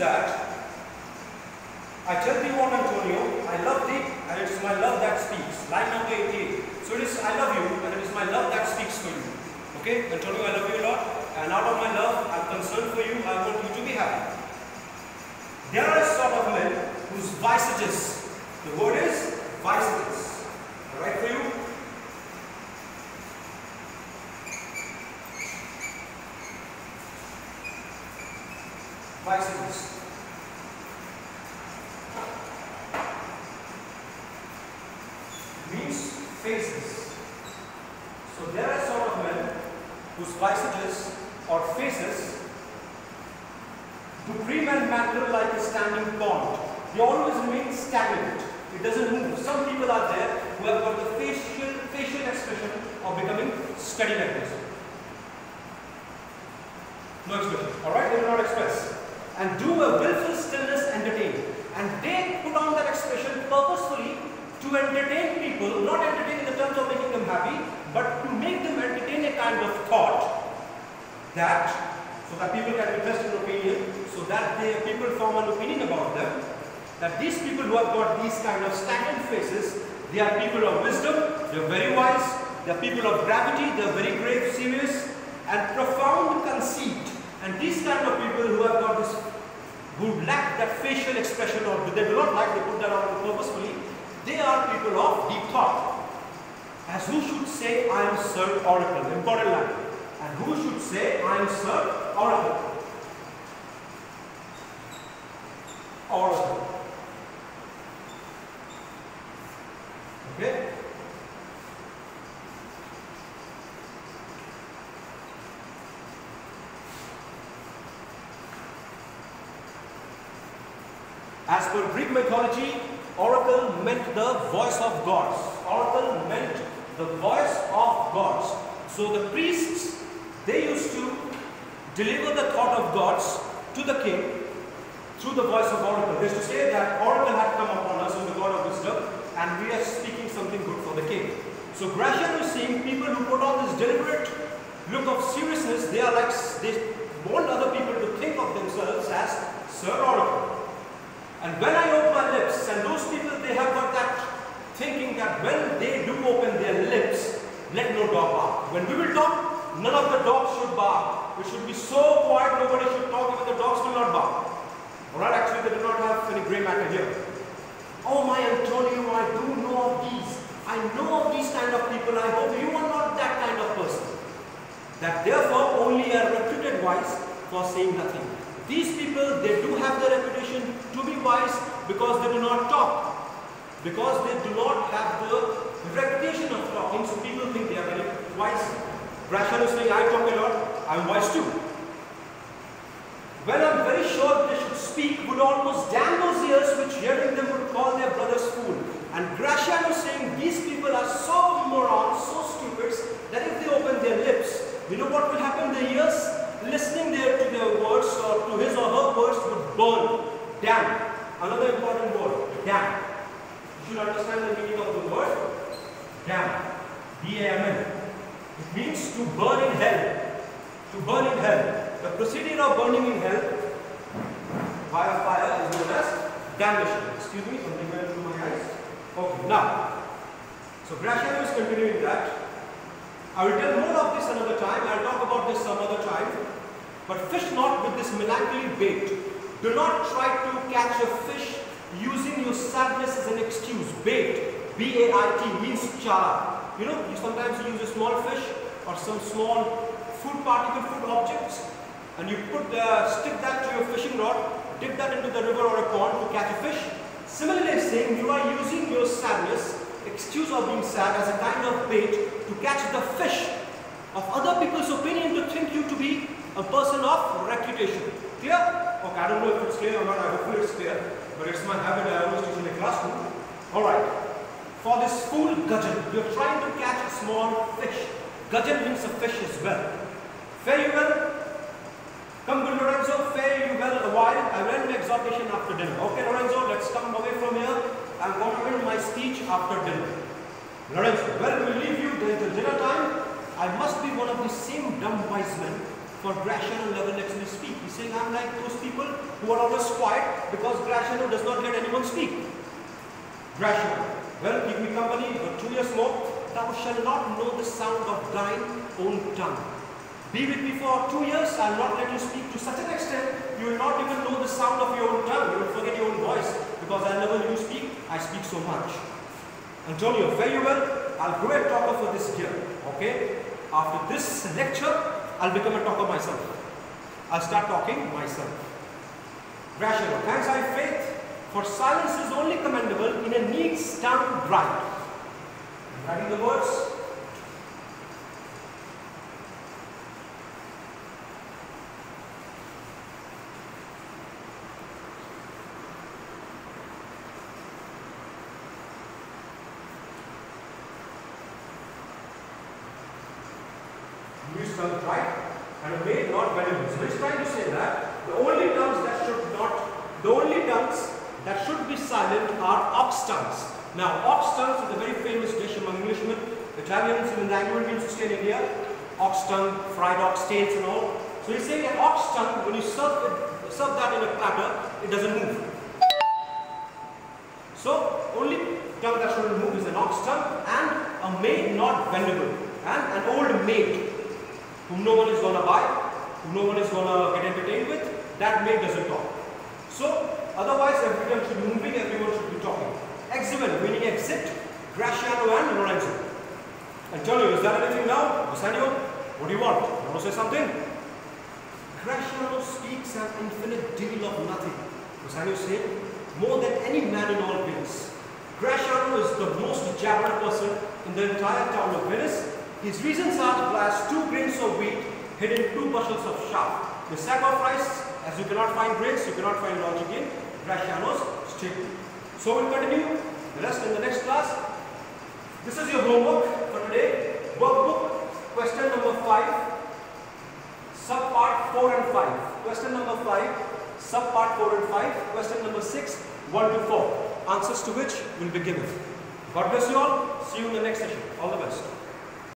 that I tell thee what, Antonio, I love thee, and it is my love that speaks. Line number 88. So it is I love you, and it is my love that speaks for you. Okay, Antonio, I love you a lot, and out of my love, I'm concerned for you, I want you to be happy. There are a sort of men whose visages, the word is visages. Alright for you? Visages. Means faces. So there are sort of men whose visages or faces do and mantle like a standing pond. They always remain stagnant. It doesn't move. Some people are there who have got the facial facial expression of becoming steady like this. No expression. Alright, they will not express. And do a willful stillness entertain. And they put on that expression purposefully to entertain people, not entertain in the terms of making them happy, but to make them entertain a kind of thought that, so that people can invest in opinion, so that they, people form an opinion about them, that these people who have got these kind of stagnant faces, they are people of wisdom, they are very wise, they are people of gravity, they are very grave, serious, and profound conceit. And these kind of people who have got this, who lack that facial expression or they do not like, they put that on purposefully, they are people of deep thought. As who should say, I am Sir Oracle, important line. And who should say, I am Sir Oracle? Oracle. Okay? As per Greek mythology, oracle meant the voice of gods. Oracle meant the voice of gods. So the priests, they used to deliver the thought of gods to the king through the voice of oracle. They used to say that oracle had come upon us, who the God of wisdom, and we are speaking something good for the king. So Gratian is saying people who put on this deliberate look of seriousness, they are like, they want other people to think of themselves as Sir Oracle. And when I open my lips, and those people, they have got that thinking that when they do open their lips, let no dog bark. When we will talk, none of the dogs should bark. We should be so quiet, nobody should talk, even the dogs will not bark. Alright, actually they do not have any grey matter here. Oh my Antonio, I do know of these. I know of these kind of people. I hope you are not that kind of person. That therefore only a reputed wise for saying nothing. These people, they do have the reputation to be wise because they do not talk. Because they do not have the reputation of talking, so people think they are very wise. Gratian is saying, I talk a lot, I am wise too. When I am very sure they should speak, would almost damn those ears which hearing them would call their brothers fool. And Gratian is saying, these people are so morons, so stupid, that if they open their lips, you know what will happen? The ears listening there to their words or to his or her words would burn. Damn. Another important word. Damn. You should understand the meaning of the word. Damn. D-A-M-N. It means to burn in hell. To burn in hell. The procedure of burning in hell via fire is known as damnation. Excuse me, something went through my eyes. Okay, now. So Gratian is continuing that. I will tell more of this another time. I'll talk about this some other time. But fish not with this melancholy bait. Do not try to catch a fish using your sadness as an excuse. Bait, B-A-I-T, means chara. You know, you sometimes you use a small fish or some small food particle, food objects, and you put the, stick that to your fishing rod, dip that into the river or a pond to catch a fish. Similarly, saying you are using your sadness, excuse of being sad, as a kind of bait to catch the fish of other people's opinion to think you to be a person of reputation. Clear? Okay, I don't know if it's clear or not, I hope it's clear, but it's my habit, I always teach in the classroom. Alright, for this fool gudgeon, you're trying to catch a small fish. Gudgeon means a fish as well. Fare you well? Come good Lorenzo, fare you well a while. I will end my exhortation after dinner. Okay Lorenzo, let's come away from here. I'm going to end my speech after dinner. Lorenzo, well we leave you, the dinner time. I must be one of the same dumb wise men for Gratiano never lets me speak. He's saying I'm like those people who are always quiet because Gratiano does not let anyone speak. Gratiano, well, keep me company for two years more. Thou shalt not know the sound of thine own tongue. Be with me for two years, I'll not let you speak to such an extent, you will not even know the sound of your own tongue. You will forget your own voice because I whenever you speak, I speak so much. Antonio, very well, I'll grow a talker for this year. Okay? After this lecture, I'll become a talker myself. I'll start talking myself. Rational. Thanks I faith, for silence is only commendable in a neat done right. Writing the words. Use terms right and maid not valuable. So he's trying to say that the only terms that should not, the only tongues that should be silent Now, ox tongues is a very famous dish among Englishmen, Italians, the Anglo-Indians who stay in India. Ox tongue, fried ox tails and all. So he's saying that ox tongue, when you serve, it, serve that in a platter, it doesn't move. So, only tongue that shouldn't move is an ox tongue and a maid not vendible and an old maid whom no one is going to buy, whom no one is going to get entertained with, that maid doesn't talk. So, otherwise everyone should be moving, everyone should be talking. Examen, meaning exit, Gratiano and Lorenzo. Antonio, is that anything now? Bassanio, what do you want? You want to say something? Gratiano speaks an infinite deal of nothing. Bassanio said, more than any man in all Venice. Gratiano is the most jabber person in the entire town of Venice his reasons are to blast two grains of wheat hidden two bushels of chaff. The sacrifice, as you cannot find grains, you cannot find logic in Gratiano's statement. So we'll continue rest in the next class. This is your homework for today. Workbook, question number 5, subpart 4 and 5. Question number 5, subpart 4 and 5. Question number 6, 1 to 4. Answers to which will be given. God bless you all. See you in the next session. All the best.